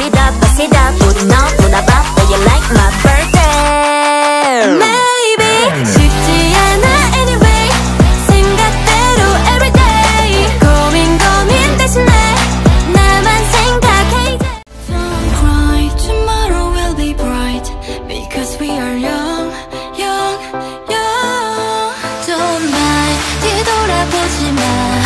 pasida, pasida, put it on, put about, do you like my birthday? Maybe 쉽지 않아 anyway 생각대로 everyday 고민 고민 대신에 나만 생각해 Don't cry, tomorrow will be bright. Because we are young, young, young. Don't mind, 뒤돌아보지 마